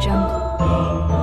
jungle.